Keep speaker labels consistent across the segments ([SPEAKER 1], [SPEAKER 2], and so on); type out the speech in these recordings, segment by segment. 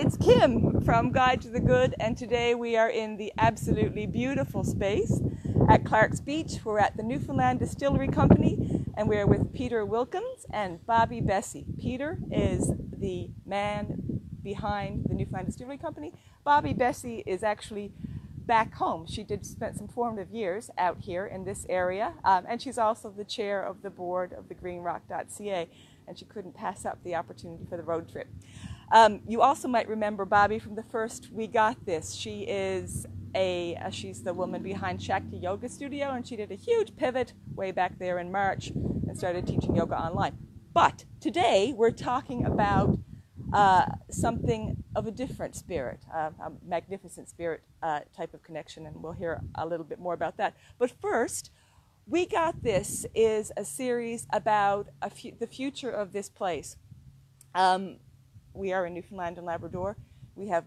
[SPEAKER 1] it's Kim from Guide to the Good, and today we are in the absolutely beautiful space at Clarke's Beach. We're at the Newfoundland Distillery Company, and we're with Peter Wilkins and Bobby Bessey. Peter is the man behind the Newfoundland Distillery Company. Bobby Bessey is actually back home. She did spend some formative years out here in this area, um, and she's also the chair of the board of the greenrock.ca, and she couldn't pass up the opportunity for the road trip. Um, you also might remember Bobby from the first We Got This. She is a uh, she's the woman behind Shakti Yoga Studio, and she did a huge pivot way back there in March and started teaching yoga online. But today we're talking about uh, something of a different spirit, uh, a magnificent spirit uh, type of connection, and we'll hear a little bit more about that. But first, We Got This is a series about a fu- the future of this place. Um, we are in Newfoundland and Labrador. We have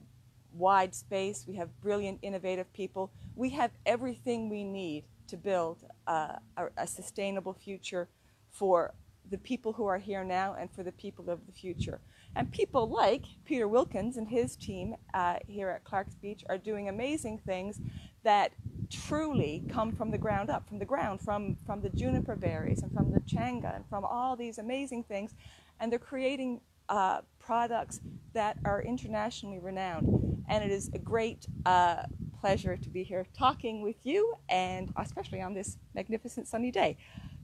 [SPEAKER 1] wide space. We have brilliant, innovative people. We have everything we need to build uh, a, a, sustainable future for the people who are here now and for the people of the future. And people like Peter Wilkins and his team uh, here at Clarke's Beach are doing amazing things that truly come from the ground up, from the ground, from, from the juniper berries and from the chaga and from all these amazing things. And they're creating uh, products that are internationally renowned. And it is a great uh, pleasure to be here talking with you, and especially on this magnificent sunny day.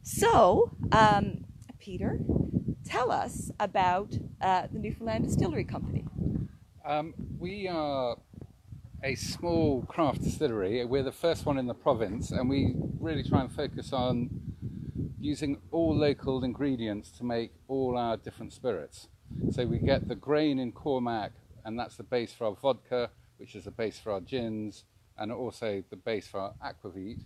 [SPEAKER 1] So, um, Peter, tell us about uh, the Newfoundland Distillery Company.
[SPEAKER 2] Um, we are a small craft distillery. We're the first one in the province, and we really try and focus on using all local ingredients to make all our different spirits. So we get the grain in Cormack, and that's the base for our vodka, which is the base for our gins, and also the base for our aquavit.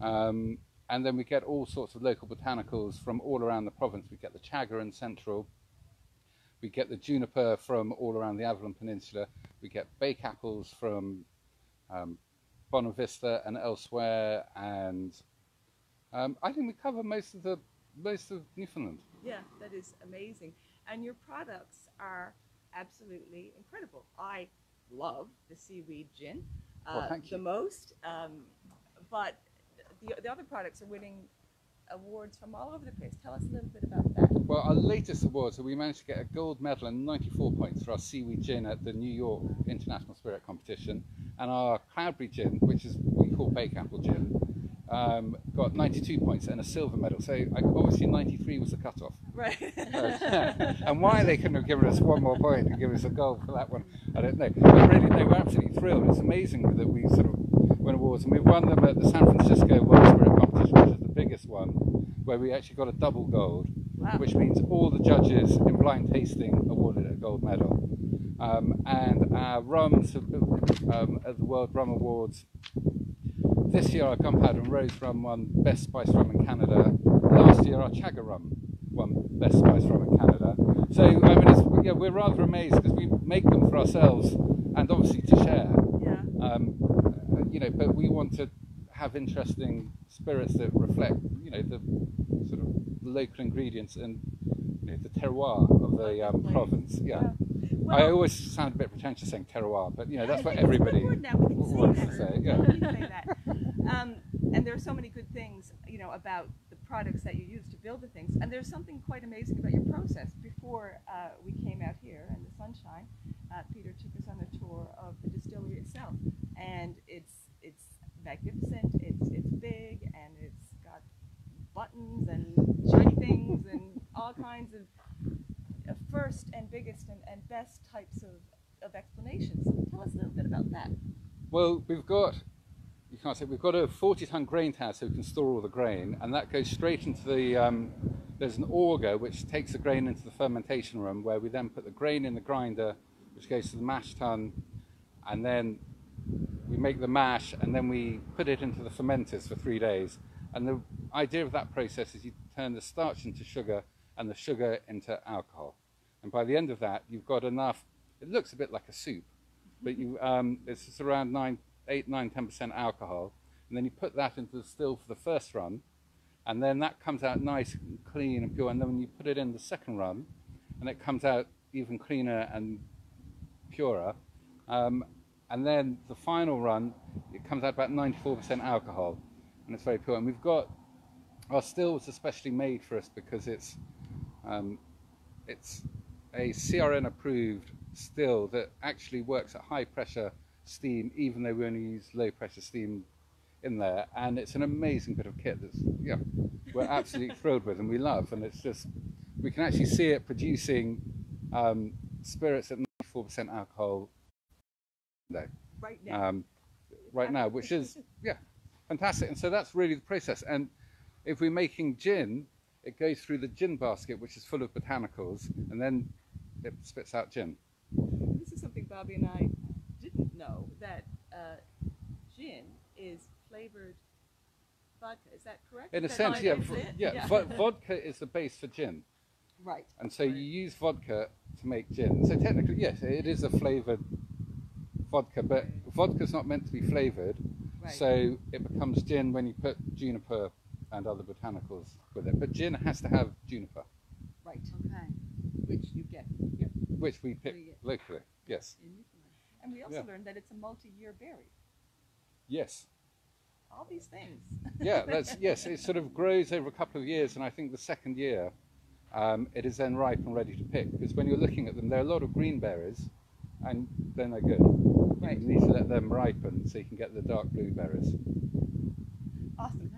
[SPEAKER 2] Um, and then we get all sorts of local botanicals from all around the province. We get the chaga in central. We get the juniper from all around the Avalon Peninsula. We get bake apples from um, Bonavista and elsewhere. And um, I think we cover most of the most of Newfoundland.
[SPEAKER 1] Yeah, that is amazing and your products are absolutely incredible. I love the seaweed gin
[SPEAKER 2] uh, well,
[SPEAKER 1] the most, um, but the, the other products are winning awards from all over the place. Tell us a little bit about that.
[SPEAKER 2] Well, our latest award, so we managed to get a gold medal and 94 points for our seaweed gin at the New York International Spirit Competition, and our cloudberry gin, which is what we call bake apple gin, um, got 92 points and a silver medal. So I, obviously 93 was the cutoff.
[SPEAKER 1] Right.
[SPEAKER 2] and why they couldn't have given us one more point and given us a gold for that one, I don't know. But really, they were absolutely thrilled. It's amazing that we sort of won awards, and we won them at the San Francisco World Spirit Competition, which is the biggest one, where we actually got a double gold,
[SPEAKER 1] wow.
[SPEAKER 2] which means all the judges in blind tasting awarded a gold medal. Um, and our rums um, at the World Rum Awards this year our Gunpowder and Rose rum won Best Spice Rum in Canada. Last year our Chaga rum won Best Spice Rum in Canada. So I mean, it's, yeah, we're rather amazed because we make them for ourselves and obviously to share.
[SPEAKER 1] Yeah. Um,
[SPEAKER 2] you know, but we want to have interesting spirits that reflect, you know, the sort of local ingredients and you know, the terroir of the um, province. Yeah. yeah. Well, I always sound a bit pretentious saying terroir, but you know that's what everybody wants to say.
[SPEAKER 1] Yeah. Um, and there are so many good things, you know, about the products that you use to build the things. And there's something quite amazing about your process. Before uh, we came out here in the sunshine, uh, Peter took us on a tour of the distillery itself, and it's it's magnificent. It's it's big, and it's got buttons and shiny things and all kinds of first and biggest and, and best types of, of explanations. Tell us a little bit about that.
[SPEAKER 2] Well, we've got we've got a 40 ton grain tower so we can store all the grain and that goes straight into the um, there's an auger which takes the grain into the fermentation room where we then put the grain in the grinder which goes to the mash tun and then we make the mash and then we put it into the fermenters for three days. And the idea of that process is you turn the starch into sugar and the sugar into alcohol. And by the end of that you've got enough. It looks a bit like a soup but you um, it's around nine 8, 9, 10% alcohol, and then you put that into the still for the first run, and then that comes out nice and clean and pure, and then when you put it in the second run, and it comes out even cleaner and purer. Um, and then the final run, it comes out about 94% alcohol, and it's very pure. And we've got our still was especially made for us because it's um, it's a CRN approved still that actually works at high pressure steam, even though we only use low pressure steam in there. And it's an amazing bit of kit that's yeah we're absolutely thrilled with and we love. And it's just we can actually see it producing um, spirits at 94% alcohol. No,
[SPEAKER 1] Right now.
[SPEAKER 2] um, right now, which is yeah, fantastic. And so that's really the process. And if we're making gin, it goes through the gin basket, which is full of botanicals, and then it spits out gin.
[SPEAKER 1] This is something Bobby and I know that uh, gin is flavored vodka. Is that correct?
[SPEAKER 2] In a
[SPEAKER 1] That
[SPEAKER 2] sense, yeah,
[SPEAKER 1] is
[SPEAKER 2] vo- yeah, vo- vodka is the base for gin,
[SPEAKER 1] right.
[SPEAKER 2] and so you use vodka to make gin. So technically, yes, it is a flavored vodka, but vodka's not meant to be flavored.
[SPEAKER 1] Right.
[SPEAKER 2] So it becomes gin when you put juniper and other botanicals with it. But gin has to have juniper,
[SPEAKER 1] right.
[SPEAKER 3] Okay.
[SPEAKER 1] Which you get here
[SPEAKER 2] which we pick
[SPEAKER 3] We get-
[SPEAKER 2] locally. Yes.
[SPEAKER 3] In Newfoundland.
[SPEAKER 1] And we also
[SPEAKER 2] Yeah.
[SPEAKER 1] learned that it's a multi-year berry.
[SPEAKER 2] Yes.
[SPEAKER 1] All these things.
[SPEAKER 2] Yeah, that's yes. It sort of grows over a couple of years, and I think the second year, um, it is then ripe and ready to pick. Because when you're looking at them, there are a lot of green berries, and then they're good.
[SPEAKER 1] Right.
[SPEAKER 2] You need to let them ripen so you can get the dark blue berries.
[SPEAKER 1] Awesome.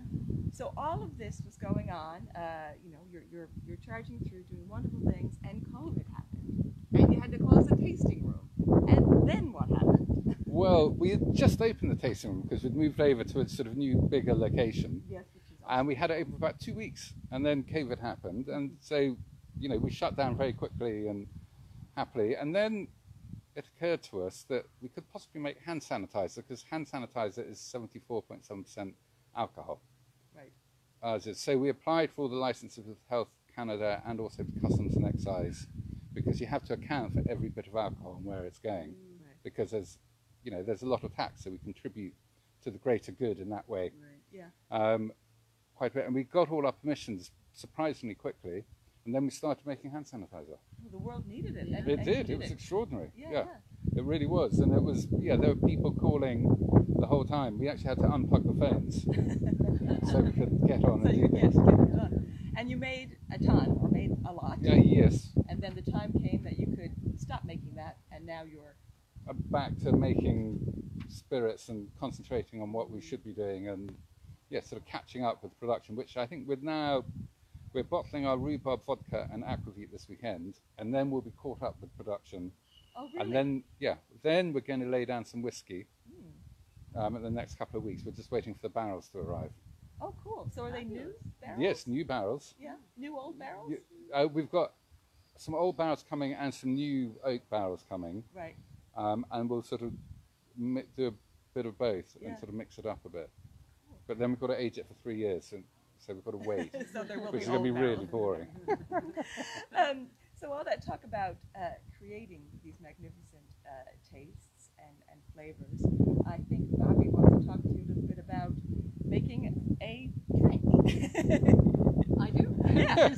[SPEAKER 1] So all of this was going on. Uh, you know, you're you're you're charging through, doing wonderful things, and COVID happened, and you had to close the tasting room. And then what happened?
[SPEAKER 2] Well, we had just opened the tasting room because we'd moved over to a sort of new, bigger location.
[SPEAKER 1] Yes, awesome.
[SPEAKER 2] and we had it open for about two weeks, and then COVID happened, and so you know we shut down very quickly and happily, and then it occurred to us that we could possibly make hand sanitizer because hand sanitizer is 74.7% alcohol.
[SPEAKER 1] Right.
[SPEAKER 2] Ours is. So we applied for all the licenses with Health Canada and also to Customs and Excise because you have to account for every bit of alcohol and where it's going mm.
[SPEAKER 1] Right.
[SPEAKER 2] because there's you know there's a lot of tax, so we contribute to the greater good in that way
[SPEAKER 3] Right.
[SPEAKER 1] Yeah.
[SPEAKER 2] um, quite a bit, and we got all our permissions surprisingly quickly, and then we started making hand sanitizer.
[SPEAKER 1] Well, the world needed it.
[SPEAKER 3] Yeah.
[SPEAKER 2] It did. It was extraordinary.
[SPEAKER 1] Yeah.
[SPEAKER 2] Yeah, it really was, and it was. Yeah, there were people calling the whole time. We actually had to unplug the phones so we could get on
[SPEAKER 1] so
[SPEAKER 2] and
[SPEAKER 1] you
[SPEAKER 2] do
[SPEAKER 1] get
[SPEAKER 2] this.
[SPEAKER 1] it. And you made a ton, or made a lot.
[SPEAKER 2] Yeah, yes.
[SPEAKER 1] And then the time came that you could stop making that, and now you're
[SPEAKER 2] Back to making spirits and concentrating on what we should be doing, and yeah, sort of catching up with production. Which I think we're now we're bottling our rhubarb vodka and aquavit this weekend, and then we'll be caught up with production.
[SPEAKER 1] oh really?
[SPEAKER 2] And then, yeah, then we're going to lay down some whiskey
[SPEAKER 1] Hmm.
[SPEAKER 2] um, in the next couple of weeks. We're just waiting for the barrels to arrive.
[SPEAKER 1] Oh, cool. So are they new barrels?
[SPEAKER 2] Yes, new barrels.
[SPEAKER 1] Yeah. New old barrels.
[SPEAKER 2] Y- Uh, we've got some old barrels coming and some new oak barrels coming,
[SPEAKER 1] Right.
[SPEAKER 2] Um, and we'll sort of mi- do a bit of both
[SPEAKER 1] Yeah.
[SPEAKER 2] and sort of mix it up a bit. But then we've got to age it for three years, and so we've got to wait,
[SPEAKER 1] so
[SPEAKER 2] which is going to
[SPEAKER 1] old
[SPEAKER 2] be really boring.
[SPEAKER 1] um, so all that talk about uh, creating these magnificent uh, tastes and, and flavors, I think Bobby wants to talk to you a little bit about making a drink.
[SPEAKER 3] I do.
[SPEAKER 1] Yeah.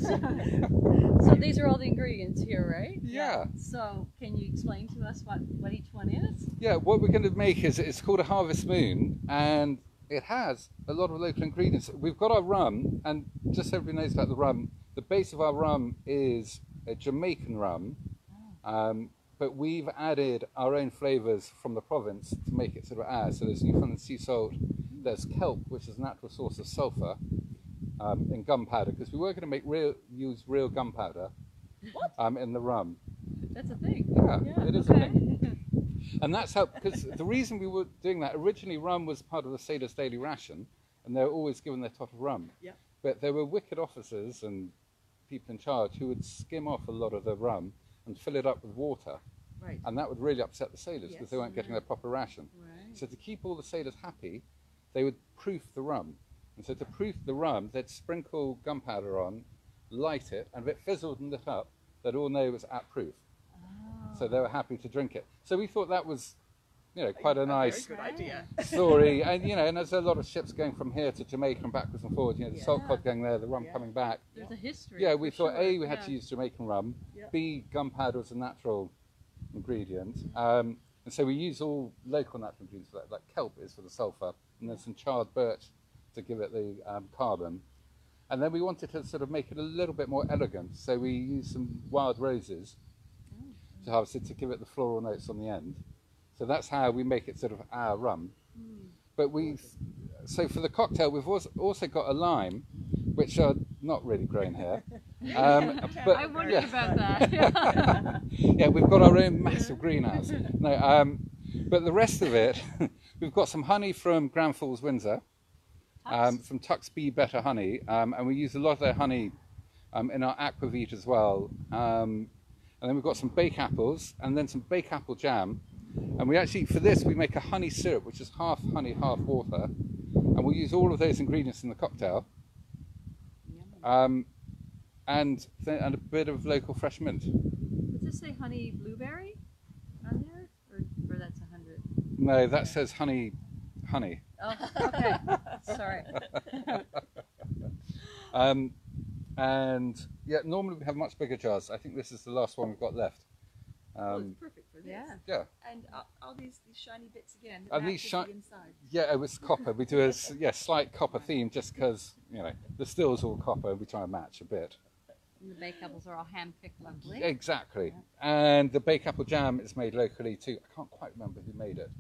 [SPEAKER 3] So these are all the ingredients here, right?
[SPEAKER 2] Yeah.
[SPEAKER 3] So can you explain to us what, what each one is?
[SPEAKER 2] Yeah, what we're going to make is it's called a Harvest Moon, and it has a lot of local ingredients. We've got our rum, and just so everybody knows about the rum, the base of our rum is a Jamaican rum, um, but we've added our own flavours from the province to make it sort of ours. So there's Newfoundland sea salt, there's kelp, which is a natural source of sulphur, um, in gunpowder, because we were going to make real use real gunpowder
[SPEAKER 1] What?
[SPEAKER 2] um, in the rum.
[SPEAKER 3] That's a thing.
[SPEAKER 2] Yeah, it is a thing. And that's how, because the reason we were doing that, originally rum was part of the sailor's daily ration, and they were always given their tot of rum.
[SPEAKER 1] Yeah.
[SPEAKER 2] But there were wicked officers and people in charge who would skim off a lot of the rum and fill it up with water,
[SPEAKER 1] Right.
[SPEAKER 2] and that would really upset the sailors because
[SPEAKER 1] Yes.
[SPEAKER 2] they weren't getting their proper ration.
[SPEAKER 3] Right.
[SPEAKER 2] So to keep all the sailors happy, they would proof the rum. And so to proof the rum, they'd sprinkle gunpowder on, light it, and if it fizzled and lit up, they'd all know it was at proof. So they were happy to drink it. So we thought that was, you know, quite a nice
[SPEAKER 1] idea.
[SPEAKER 2] story. And you know, and there's a lot of ships going from here to Jamaica and backwards and forwards. You know, the salt cod going there, the rum
[SPEAKER 1] Yeah.
[SPEAKER 2] coming back.
[SPEAKER 3] There's a history.
[SPEAKER 2] Yeah, we thought
[SPEAKER 3] sure.
[SPEAKER 2] A, we had
[SPEAKER 3] yeah.
[SPEAKER 2] to use Jamaican rum.
[SPEAKER 1] Yeah.
[SPEAKER 2] B, gunpowder was a natural ingredient. Um, and so we use all local natural ingredients for that, like kelp is for the sulfur, and then some charred birch to give it the um, carbon. And then we wanted to sort of make it a little bit more elegant, so we used some wild roses to harvest it to give it the floral notes on the end. So that's how we make it sort of our rum. But we, so for the cocktail, we've also also got a lime, which are not really grown here. Um, but
[SPEAKER 3] I wondered
[SPEAKER 2] yeah.
[SPEAKER 3] about that.
[SPEAKER 2] yeah, we've got our own massive greenhouse. No, um, but the rest of it, we've got some honey from Grand Falls, Windsor, um, from Tux Bee Better Honey, um, and we use a lot of their honey um, in our aquavit as well. Um, and then we've got some baked apples, and then some baked apple jam. And we actually, for this, we make a honey syrup, which is half honey, half water, and we'll use all of those ingredients in the cocktail. Um, and, th- and a bit of local fresh mint.
[SPEAKER 3] Does this say honey blueberry on there? Or, or that's a hundred?
[SPEAKER 2] No, that says honey, honey.
[SPEAKER 3] Oh, okay. Sorry.
[SPEAKER 2] Um, and yeah, normally we have much bigger jars. I think this is the last one we've got left.
[SPEAKER 1] Well,
[SPEAKER 2] Um,
[SPEAKER 1] it's perfect for this.
[SPEAKER 3] Yeah.
[SPEAKER 2] yeah,
[SPEAKER 1] And uh, all these, these shiny bits again.
[SPEAKER 2] And
[SPEAKER 1] that
[SPEAKER 2] these
[SPEAKER 1] matches
[SPEAKER 2] shi-
[SPEAKER 1] the inside.
[SPEAKER 2] yeah, it was copper. We do a yeah slight copper theme just because you know the still's all copper. We try and match a bit.
[SPEAKER 3] And the bake apples are all hand picked lovely.
[SPEAKER 2] Exactly. And the bake apple jam is made locally too. I can't quite remember who made it.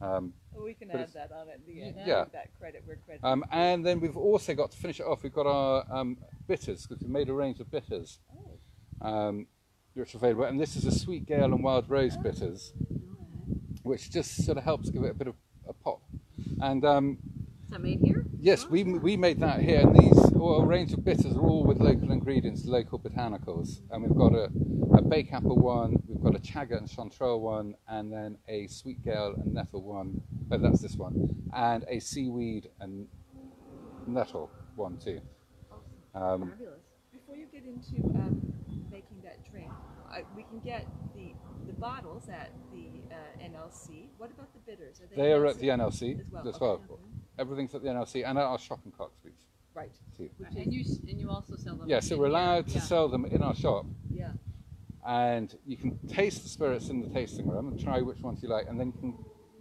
[SPEAKER 2] Um,
[SPEAKER 1] Well, we can add that on at the end.
[SPEAKER 2] Yeah.
[SPEAKER 1] That credit where credit.
[SPEAKER 2] um, and then we've also got to finish it off. We've got our um, bitters because we made a range of bitters.
[SPEAKER 1] Oh.
[SPEAKER 2] um, which are available. And this is a sweet gale and wild rose bitters, which just sort of helps give it a bit of a pop. And um,
[SPEAKER 3] Is that made here?
[SPEAKER 2] yes, we, we made that here. And these all, a range of bitters are all with local ingredients, local botanicals. And we've got a, a bake apple one, we've got a chaga and chanterelle one, and then a sweet gale and nettle one. Oh, that's this one. And a seaweed and nettle one too. Um,
[SPEAKER 3] Fabulous.
[SPEAKER 1] Before you get into um, making that drink, I, we can get the the bottles at the uh, NLC. What about the bitters? Are they,
[SPEAKER 2] they are at the NLC
[SPEAKER 1] as well.
[SPEAKER 2] as
[SPEAKER 1] Okay.
[SPEAKER 2] Everything's at the NLC and at our shop in Clarke's Beach
[SPEAKER 1] Right.
[SPEAKER 2] too.
[SPEAKER 3] And you and you also sell them.
[SPEAKER 2] Yeah, so we're
[SPEAKER 3] here.
[SPEAKER 2] allowed to
[SPEAKER 3] Yeah.
[SPEAKER 2] sell them in our shop,
[SPEAKER 1] yeah.
[SPEAKER 2] And you can taste the spirits in the tasting room and try which ones you like, and then you can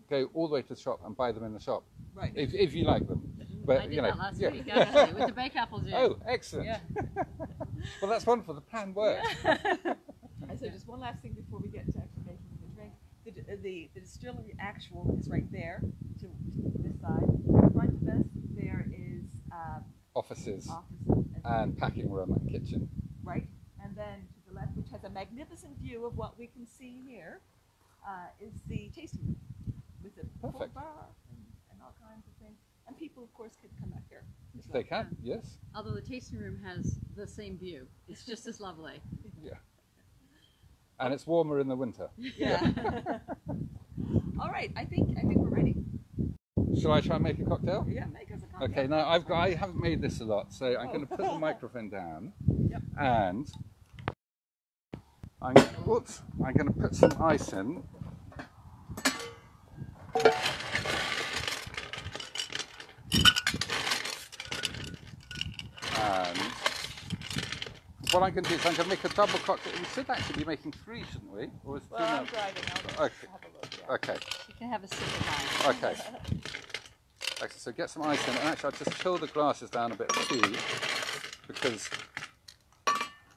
[SPEAKER 2] go all the way to the shop and buy them in the shop
[SPEAKER 1] Right.
[SPEAKER 2] if, if you like them. But
[SPEAKER 3] I did
[SPEAKER 2] you know,
[SPEAKER 3] that last
[SPEAKER 2] yeah.
[SPEAKER 3] week actually with the bake apple jam.
[SPEAKER 2] oh, excellent!
[SPEAKER 3] Yeah.
[SPEAKER 2] well, that's wonderful. The plan worked.
[SPEAKER 1] And so just one last thing before we get to actually making the drink. The, uh, the, the distillery actual is right there to, to this side. In front of us there is um,
[SPEAKER 2] Offices
[SPEAKER 1] offices
[SPEAKER 2] and packing room and kitchen.
[SPEAKER 1] right, and then to the left, which has a magnificent view of what we can see here, uh, is the tasting room with a full bar and, and all kinds of things. And people, of course, could come up here. as
[SPEAKER 2] If they
[SPEAKER 1] well.
[SPEAKER 2] can, yes.
[SPEAKER 3] Although the tasting room has the same view. It's just as lovely. Yeah.
[SPEAKER 2] And it's warmer in the winter.
[SPEAKER 1] Yeah. all right, I think I think we're ready.
[SPEAKER 2] Shall I try and make a cocktail?
[SPEAKER 1] Yeah, make us a cocktail.
[SPEAKER 2] Okay, now I've got, I haven't made this a lot, so I'm going to put the microphone down,
[SPEAKER 1] Yep.
[SPEAKER 2] and I'm, whoops, I'm going to put some ice in. And what I'm going to do is I'm going to make a double cocktail. We should actually be making three, shouldn't we? Or is
[SPEAKER 1] Well, I'm driving. I'll
[SPEAKER 2] Okay.
[SPEAKER 1] have a look. Yeah.
[SPEAKER 2] Okay.
[SPEAKER 3] You can have a sip of mine.
[SPEAKER 2] Okay. Okay, so get some ice in, and actually I'll just fill the glasses down a bit too, because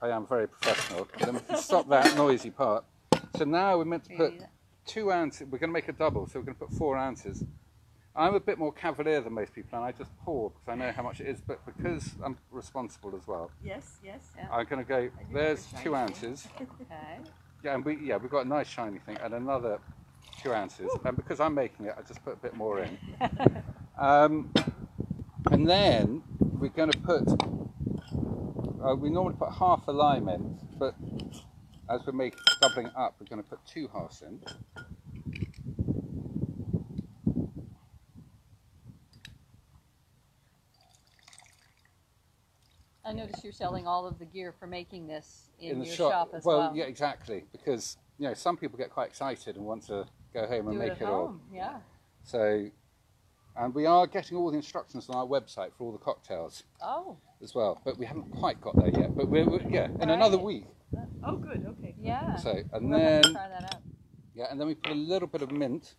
[SPEAKER 2] I am very professional. And then we can stop that noisy part. So now we're meant to put two ounces, we're going to make a double, so we're going to put four ounces. I'm a bit more cavalier than most people, and I just pour because I know how much it is, but because I'm responsible as well,
[SPEAKER 1] Yes, yes.
[SPEAKER 3] Yeah.
[SPEAKER 2] I'm going to go, there's two ounces.
[SPEAKER 3] Okay.
[SPEAKER 2] Yeah, and we, yeah, we've got a nice shiny thing, and another two ounces. And because I'm making it, I just put a bit more in. Um, and then we're going to put, uh, we normally put half a lime in, but as we're making doubling it up, we're going to put two halves in.
[SPEAKER 3] I notice you're selling all of the gear for making this in,
[SPEAKER 2] the
[SPEAKER 3] your
[SPEAKER 2] shop.
[SPEAKER 3] shop, as
[SPEAKER 2] well,
[SPEAKER 3] well.
[SPEAKER 2] yeah, exactly. Because you know, some people get quite excited and want to go home and
[SPEAKER 3] Do
[SPEAKER 2] make
[SPEAKER 3] it
[SPEAKER 2] it,
[SPEAKER 3] at
[SPEAKER 2] all.
[SPEAKER 3] home. Yeah.
[SPEAKER 2] So, and we are getting all the instructions on our website for all the cocktails
[SPEAKER 3] Oh,
[SPEAKER 2] as well, but we haven't quite got there yet. But we're, we're yeah, in another week.
[SPEAKER 1] Oh, good. Okay.
[SPEAKER 3] yeah.
[SPEAKER 2] So, and
[SPEAKER 3] We'll
[SPEAKER 2] then
[SPEAKER 3] try that out.
[SPEAKER 2] Yeah, and then we put a little bit of mint.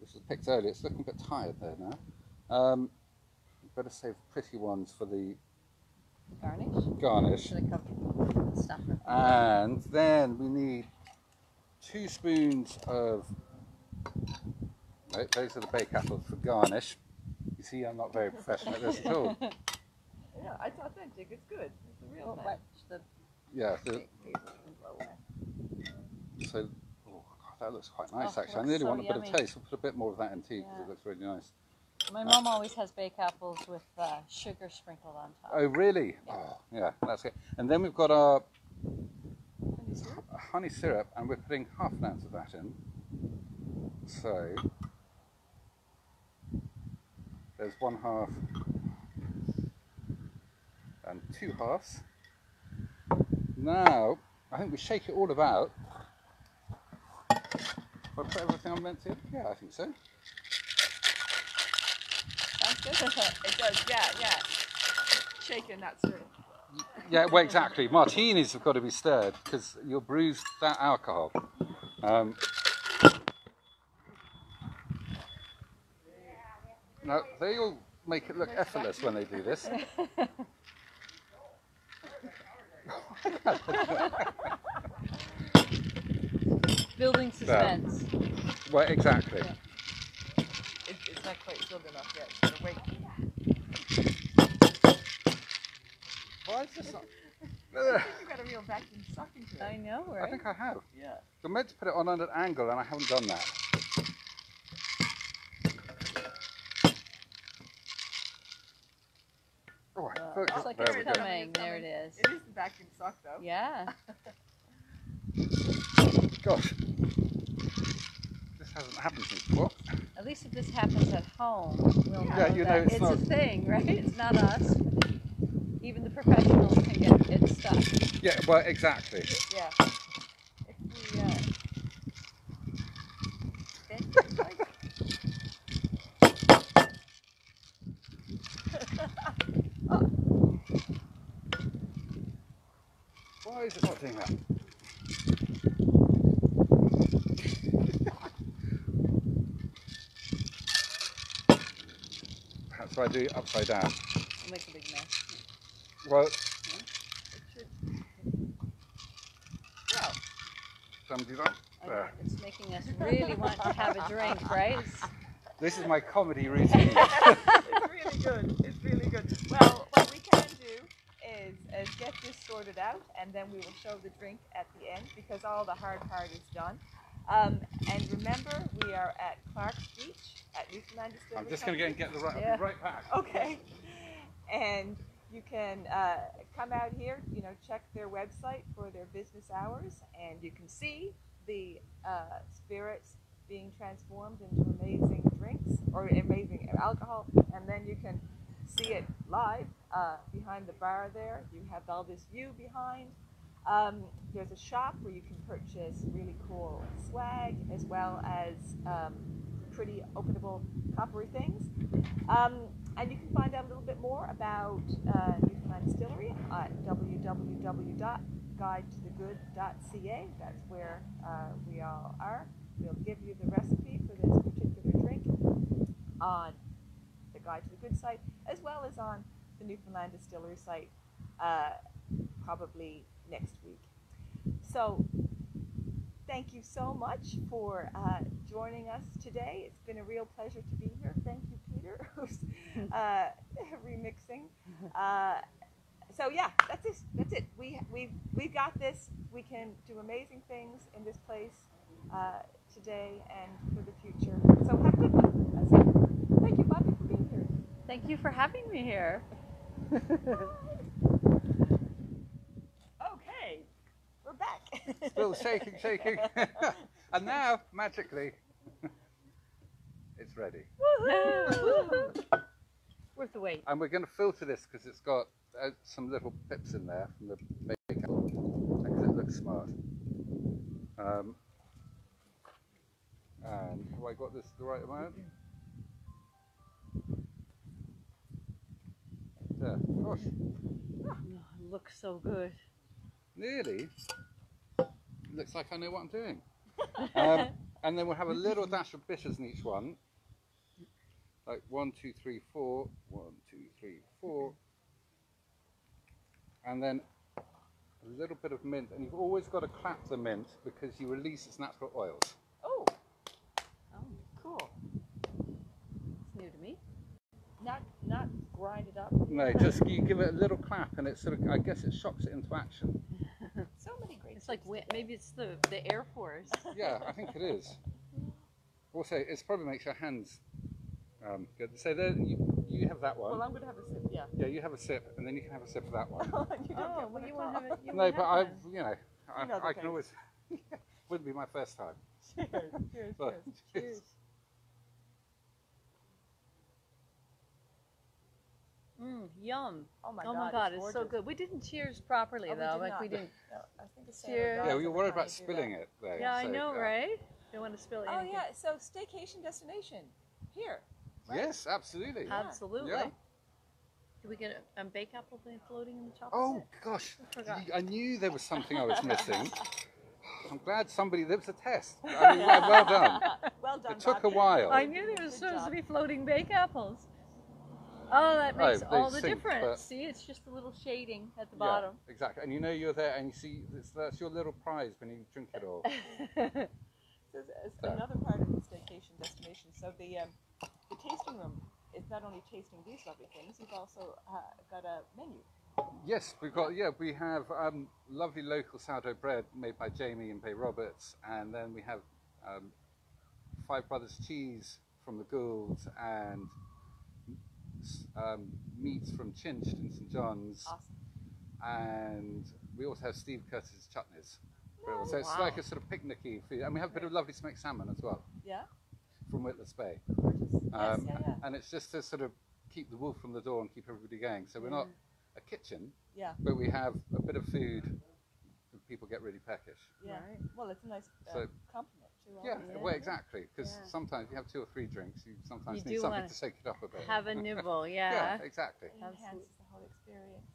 [SPEAKER 2] This was picked earlier. It's looking a bit tired there now. Um, better save pretty ones for the
[SPEAKER 3] Garnish.
[SPEAKER 2] garnish.
[SPEAKER 3] Should have covered the stuff.
[SPEAKER 2] And then we need two spoons of. Right, those are the bake apples for garnish. You see, I'm not very professional at this at all.
[SPEAKER 1] Yeah, it's authentic. It's good. It's a real
[SPEAKER 3] Don't
[SPEAKER 1] thing.
[SPEAKER 3] the
[SPEAKER 2] Yeah, the,
[SPEAKER 3] bake paper and blow away.
[SPEAKER 2] so oh, God, that looks quite nice
[SPEAKER 3] Oh,
[SPEAKER 2] actually. I nearly
[SPEAKER 3] so
[SPEAKER 2] want a bit of taste. I'll put a bit more of that in tea because
[SPEAKER 3] Yeah.
[SPEAKER 2] it looks really nice.
[SPEAKER 3] My mom always has bake apples with uh, sugar sprinkled on top.
[SPEAKER 2] Oh, really?
[SPEAKER 3] Yeah.
[SPEAKER 2] Oh, yeah, that's it. And then we've got our
[SPEAKER 1] Honey syrup.
[SPEAKER 2] honey syrup, and we're putting half an ounce of that in. So there's one half and two halves. Now I think we shake it all about. Have I put everything I'm meant to? Yeah, I think so.
[SPEAKER 1] It does. Yeah, yeah. Shaking that syrup.
[SPEAKER 2] Yeah, well, exactly. Martinis have got to be stirred because you'll bruise that alcohol. Um, now, they all make it look effortless when they do this.
[SPEAKER 3] Building suspense.
[SPEAKER 2] Well, exactly.
[SPEAKER 1] It, it's not quite filled enough yet. So wait.
[SPEAKER 2] Why is this not?
[SPEAKER 1] you got a real vacuum sucking to it.
[SPEAKER 3] I
[SPEAKER 1] it.
[SPEAKER 3] know,
[SPEAKER 2] I think I have.
[SPEAKER 1] Yeah.
[SPEAKER 2] You're meant to put it on at an angle, and I haven't done that. Oh, I
[SPEAKER 3] Uh,
[SPEAKER 2] thought-
[SPEAKER 3] looks like
[SPEAKER 2] there
[SPEAKER 3] it's
[SPEAKER 2] we go.
[SPEAKER 3] Coming. There it is.
[SPEAKER 1] It is the vacuum suck though.
[SPEAKER 3] Yeah.
[SPEAKER 2] Gosh, this hasn't happened to me before.
[SPEAKER 3] At least if this happens at home, we'll know
[SPEAKER 2] Yeah, you know it's
[SPEAKER 3] it's,
[SPEAKER 2] not-
[SPEAKER 3] a thing, right? It's not us. Even the professionals can get it stuck.
[SPEAKER 2] Yeah, well, exactly.
[SPEAKER 1] Yeah. If we, uh, bend it like-
[SPEAKER 2] Why is it not doing that? That's why I do it upside down.
[SPEAKER 3] It'll make a big mess.
[SPEAKER 2] Well,
[SPEAKER 1] it should. Well,
[SPEAKER 2] some do that. There.
[SPEAKER 3] It's making us really want to have a drink, right? It's-
[SPEAKER 2] This is my comedy routine.
[SPEAKER 1] it's really good. It's really good. Well, what we can do is, is get this sorted out, and then we will show the drink at the end because all the hard part is done. Um, and remember, we are at Clarke's Beach at Newfoundland Distillery.
[SPEAKER 2] I'm just going to go and get the right,
[SPEAKER 3] Yeah.
[SPEAKER 2] right back.
[SPEAKER 1] Okay. And you can uh, come out here, you know, check their website for their business hours, and you can see the uh, spirits being transformed into amazing drinks or amazing alcohol, and then you can see it live uh, behind the bar there. You have all this view behind. Um, there's a shop where you can purchase really cool swag as well as um, pretty openable coppery things. Um, and you can find out a little bit more about uh, Newfoundland Distillery at www.guidetothegood.ca. That's where uh, we all are. We'll give you the recipe for this particular drink on the Guide to the Good site, as well as on the Newfoundland Distillery site, uh, probably next week. So, thank you so much for uh, joining us today. It's been a real pleasure to be here. Thank you, Peter, who's uh, remixing. Uh, so yeah, that's it. That's it. We we we've got this. We can do amazing things in this place uh, today and for the future. So have a good one. That's it. Thank you, Bobby, for being here.
[SPEAKER 3] Thank you for having me here.
[SPEAKER 1] Okay, we're back.
[SPEAKER 2] Still shaking, shaking. and now, magically, it's ready.
[SPEAKER 3] Worth the wait.
[SPEAKER 2] And we're going to filter this because it's got uh, some little pips in there from the bacon because it looks smart. Um, and have I got this the right amount? There. Gosh,
[SPEAKER 3] Oh, it looks so good.
[SPEAKER 2] nearly. Looks like I know what I'm doing. Um, and then we'll have a little dash of bitters in each one. Like one, two, three, four. One, two, three, four. And then a little bit of mint. And you've always got to clap the mint because you release its natural oils.
[SPEAKER 1] Oh,
[SPEAKER 3] Oh,
[SPEAKER 1] cool.
[SPEAKER 3] it's new to me.
[SPEAKER 1] Not not grind it up.
[SPEAKER 2] No, just you give it a little clap and it sort of, I guess it shocks it into action.
[SPEAKER 1] So many great.
[SPEAKER 3] It's like
[SPEAKER 1] tips
[SPEAKER 3] wi- maybe it's the the Air Force.
[SPEAKER 2] Yeah, I think it is. Also, it probably makes your hands um, good. So there, you, you have that one.
[SPEAKER 1] Well, I'm gonna have a sip. Yeah.
[SPEAKER 2] Yeah, you have a sip, and then you can have a sip of that one.
[SPEAKER 1] you don't
[SPEAKER 3] Oh,
[SPEAKER 1] get
[SPEAKER 3] well,
[SPEAKER 1] one
[SPEAKER 3] you
[SPEAKER 1] at
[SPEAKER 3] won't have it. You
[SPEAKER 2] no,
[SPEAKER 3] won't
[SPEAKER 2] but I,
[SPEAKER 3] one.
[SPEAKER 2] you know, I,
[SPEAKER 1] know the
[SPEAKER 2] I can
[SPEAKER 1] case.
[SPEAKER 2] always. Wouldn't be my first time.
[SPEAKER 1] Cheers. Cheers.
[SPEAKER 2] But-
[SPEAKER 1] cheers.
[SPEAKER 3] Cheers. Mm, yum.
[SPEAKER 1] Oh my
[SPEAKER 3] oh
[SPEAKER 1] god.
[SPEAKER 3] my god, it's, so good. We didn't cheers properly
[SPEAKER 1] Oh, we
[SPEAKER 3] though.
[SPEAKER 1] did
[SPEAKER 3] like
[SPEAKER 1] not.
[SPEAKER 3] we didn't.
[SPEAKER 1] No, I think it's
[SPEAKER 3] Cheers.
[SPEAKER 2] Yeah, we were worried about spilling it. There,
[SPEAKER 3] Yeah, I know,
[SPEAKER 2] uh,
[SPEAKER 3] right? Don't want to spill
[SPEAKER 1] it.
[SPEAKER 3] Oh
[SPEAKER 1] yeah. So staycation destination here. right?
[SPEAKER 2] Yes, absolutely.
[SPEAKER 1] Yeah.
[SPEAKER 3] Absolutely.
[SPEAKER 2] Yeah.
[SPEAKER 3] Did we get a, a bake apple thing floating in the chocolate?
[SPEAKER 2] Oh gosh,
[SPEAKER 3] I forgot.
[SPEAKER 2] I knew there was something I was missing. I'm glad somebody. There was a test. I mean, well well done.
[SPEAKER 1] well done.
[SPEAKER 2] It took a while.
[SPEAKER 3] I knew there was
[SPEAKER 1] Good
[SPEAKER 3] supposed
[SPEAKER 1] job.
[SPEAKER 3] to be floating bake apples. Oh, that
[SPEAKER 2] Oh,
[SPEAKER 3] makes
[SPEAKER 2] they
[SPEAKER 3] all the
[SPEAKER 2] sink,
[SPEAKER 3] difference. See, it's just a little shading at the
[SPEAKER 2] Yeah,
[SPEAKER 3] bottom.
[SPEAKER 2] exactly. And you know you're there, and you see that's, that's your little prize when you drink it all.
[SPEAKER 1] So
[SPEAKER 2] So.
[SPEAKER 1] another part of this vacation destination. So the um, the tasting room is not only tasting these lovely things, you've also uh, got a menu.
[SPEAKER 2] Yes, we've got yeah, we have um, lovely local sourdough bread made by Jamie and Bay Roberts, and then we have um, Five Brothers cheese from the Goulds and um, meats from Chinched in St John's,
[SPEAKER 1] Awesome.
[SPEAKER 2] and we also have Steve Curtis chutneys. Grill. So it's
[SPEAKER 3] Wow.
[SPEAKER 2] like a sort of picnicky food, and we have a bit of lovely smoked salmon as well
[SPEAKER 1] Yeah.
[SPEAKER 2] from Witless Bay.
[SPEAKER 1] Gorgeous.
[SPEAKER 2] Um,
[SPEAKER 1] yes. Yeah. Yeah.
[SPEAKER 2] And it's just to sort of keep the wolf from the door and keep everybody going. So we're not a kitchen,
[SPEAKER 1] Yeah.
[SPEAKER 2] but we have a bit of food. and People get really peckish.
[SPEAKER 1] Yeah.
[SPEAKER 3] Right.
[SPEAKER 1] Well, it's a nice uh,
[SPEAKER 2] So-
[SPEAKER 1] compliment too.
[SPEAKER 2] Yeah,
[SPEAKER 1] obviously.
[SPEAKER 2] well, exactly. Because
[SPEAKER 3] Yeah.
[SPEAKER 2] sometimes you have two or three drinks, you sometimes
[SPEAKER 3] You
[SPEAKER 2] need something
[SPEAKER 3] wanna
[SPEAKER 2] to shake it up a bit.
[SPEAKER 3] Have a nibble,
[SPEAKER 2] yeah,
[SPEAKER 3] yeah.
[SPEAKER 2] exactly.
[SPEAKER 1] It enhances
[SPEAKER 3] Absolutely.
[SPEAKER 1] the whole experience.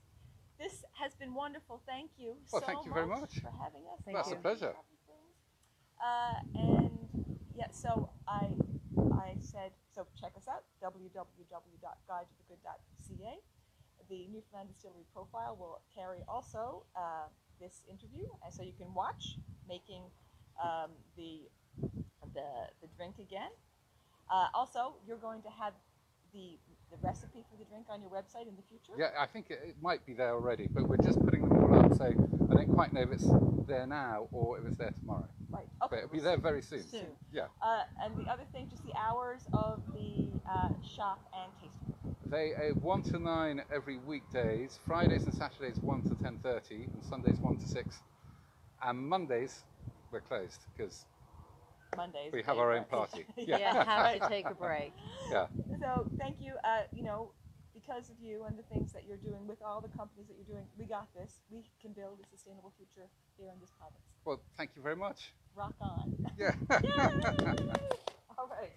[SPEAKER 1] This has been wonderful. Thank you
[SPEAKER 2] Well,
[SPEAKER 1] so
[SPEAKER 2] thank you very much.
[SPEAKER 1] for having us.
[SPEAKER 3] Thank
[SPEAKER 2] That's
[SPEAKER 3] you.
[SPEAKER 2] a pleasure.
[SPEAKER 1] Uh, and yeah, so I I said so. Check us out www.guidetothegood.ca. The Newfoundland Distillery profile will carry also uh, this interview, and so you can watch making um, the the the drink again. Uh, also, you're going to have the the recipe for the drink on your website in the future.
[SPEAKER 2] Yeah, I think it, it might be there already, but we're just putting them all up, so I don't quite know if it's there now or if it's there tomorrow.
[SPEAKER 1] Right.
[SPEAKER 2] But
[SPEAKER 1] Okay.
[SPEAKER 2] it'll be there very soon.
[SPEAKER 1] Soon.
[SPEAKER 2] Yeah.
[SPEAKER 1] Uh, and the other thing, just the hours of the uh, shop and tasting. room.
[SPEAKER 2] They are one to nine every weekdays. Fridays and Saturdays one to ten thirty, and Sundays one to six. And Mondays we're closed because
[SPEAKER 1] Mondays.
[SPEAKER 2] we have our own party.
[SPEAKER 1] yeah.
[SPEAKER 3] Yeah, have to take a break.
[SPEAKER 2] yeah.
[SPEAKER 1] So thank you. Uh, you know, because of you and the things that you're doing with all the companies that you're doing, we got this. We can build a sustainable future here in this province.
[SPEAKER 2] Well, thank you very much.
[SPEAKER 1] Rock on.
[SPEAKER 2] Yeah.
[SPEAKER 1] Yay! all right.